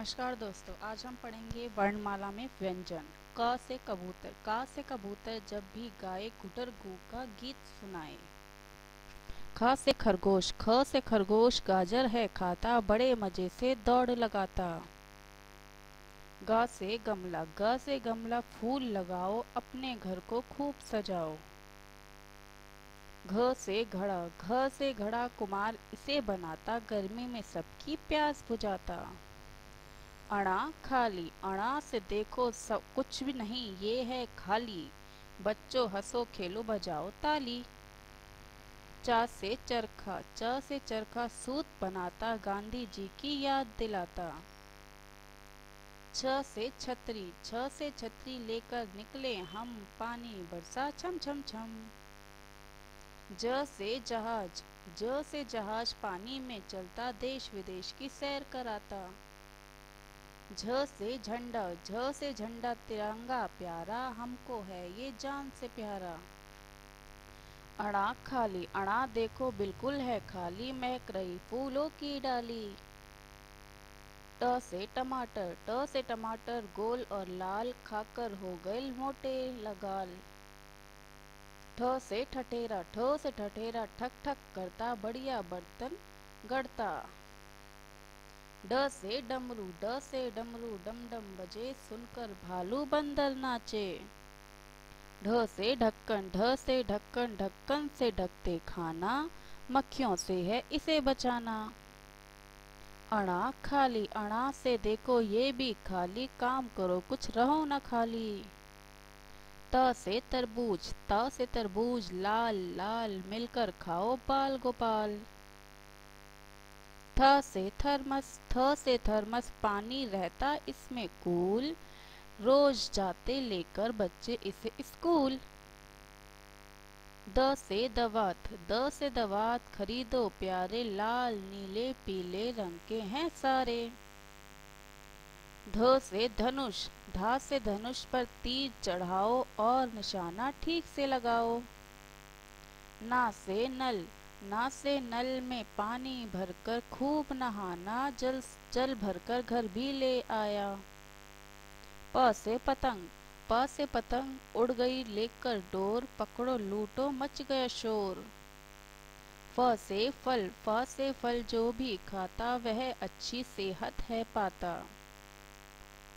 नमस्कार दोस्तों, आज हम पढ़ेंगे वर्णमाला में व्यंजन, क से कबूतर। का से कबूतर जब भी गाए, गुटर गु का गीत सुनाए। ख से खरगोश, ख से खरगोश, गाजर है खाता, बड़े मज़े से दौड़ लगाता। ग से गमला, ग से गमला, फूल लगाओ, अपने घर को खूब सजाओ। घ से घड़ा, घ से घड़ा कुमार, इसे बनाता, गर्मी में सबकी प्यास बुझाता। अणा खाली अणा से देखो सब कुछ भी नहीं, ये है खाली। बच्चों हंसो, खेलो, बजाओ, ताली। चा से चरखा, च से चरखा सूत बनाता गांधी जी की याद दिलाता। छ से छतरी, छ से छतरी लेकर निकले हम, पानी बरसा छम छम छम। ज से जहाज़, ज से जहाज़ पानी में चलता देश विदेश की सैर कराता। झ से झंडा, झ से झंडा तिरंगा प्यारा हमको है, ये जान से प्यारा। अड़ा खाली अड़ा देखो बिल्कुल है खाली, महक रही फूलों की डाली। ट से टमाटर, ट से टमाटर गोल और लाल खाकर हो गए मोटे लगाल। ठ से ठठेरा, ठ से ठठेरा ठक ठक करता बढ़िया बर्तन गढ़ता। ड से डमरू, ड से डमरू, डम डम बजे सुनकर भालू बंदर नाचे। ढ से ढक्कन, ढ से ढक्कन ढक्कन से ढकते खाना, मक्खियों से है इसे बचाना। अणा खाली, अणा से देखो ये भी खाली, काम करो कुछ रहो न खाली। त से तरबूज, त से तरबूज, लाल लाल, मिलकर खाओ बाल गोपाल। थ से थर्मस थ से थर्मस पानी रहता इसमें कूल। रोज जाते लेकर बच्चे इसे स्कूल। द से दवात, द से दवात, खरीदो प्यारे, लाल, नीले, पीले रंग के हैं सारे। ध से धनुष, धा से धनुष पर तीर चढ़ाओ और निशाना ठीक से लगाओ। ना से नल ना से नल में पानी भरकर खूब नहाना, जल जल भरकर घर भी ले आया। प से पतंग, प से पतंग उड़ गई लेकर डोर, पकड़ो लूटो मच गया शोर। फ से फल, फ से फल जो भी खाता, वह अच्छी सेहत है पाता।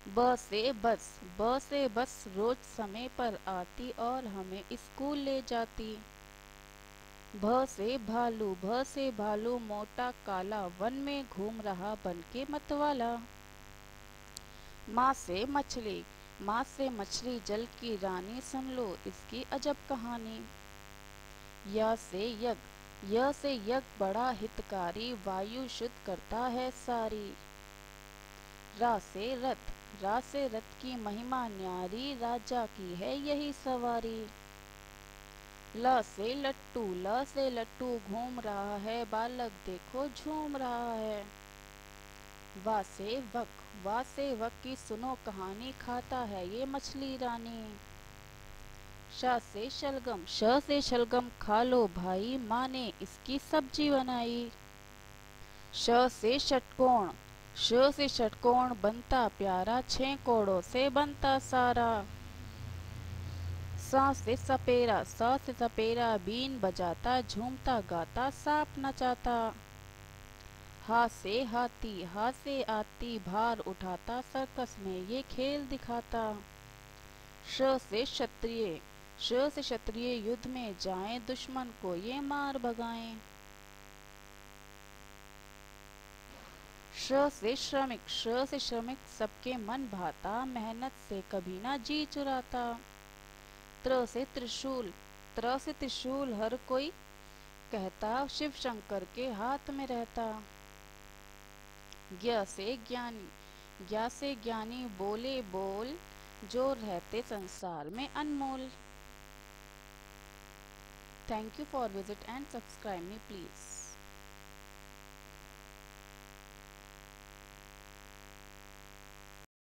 ब से बस, ब से बस रोज समय पर आती और हमें स्कूल ले जाती। भ से भालू, भ से भालू, मोटा काला वन में घूम रहा बन के मतवाला। माँ से मछली, माँ से मछली जल की रानी सुन लो इसकी अजब कहानी। या से यज्ञ, य से यज्ञ बड़ा हितकारी, वायु शुद्ध करता है सारी। रा से रथ, रा से रथ की महिमा न्यारी, राजा की है यही सवारी। ल से लट्टू ल से लट्टू घूम रहा है, बालक देखो झूम रहा है। वा से वक वा से वक की सुनो कहानी, खाता है ये मछली रानी। श से शलगम, श से शलगम खा लो भाई माँ ने इसकी सब्ज़ी बनाई। श से षटकोण, श से षटकोण बनता प्यारा, छह कोड़ों से बनता सारा। सा से सपेरा सा से सपेरा, बीन बजाता, झूमता, गाता, सांप नचाता। हा से हाथी हा से आती, भार उठाता, सर्कस में ये खेल दिखाता। श से क्षत्रिय, श से क्षत्रिय युद्ध में जाएँ, दुश्मन को ये मार भगाएँ। श से श्रमिक, श से श्रमिक सबके मन भाता, मेहनत से कभी ना जी चुराता। त्र से त्रिशूल त्र से त्रिशूल हर कोई कहता, शिव शंकर के हाथ में रहता। ज्ञ से ज्ञानी, ज्ञा से ज्ञानी बोले बोल, जो रहते संसार में अनमोल। Thank you for visit and subscribe me please